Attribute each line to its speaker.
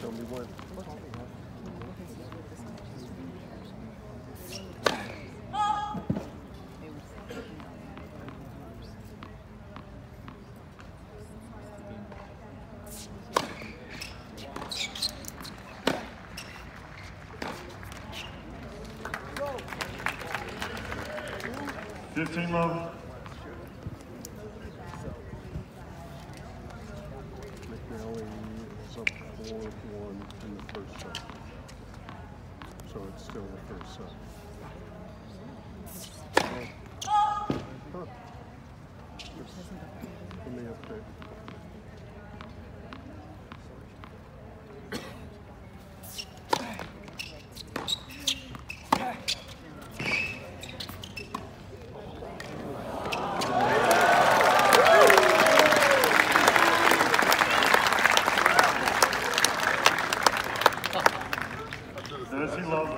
Speaker 1: Tell me when.
Speaker 2: Fifteen love.
Speaker 1: McNally four one in the first set. So it's still the first set. Huh. Just Give me update.
Speaker 2: Nancy Love.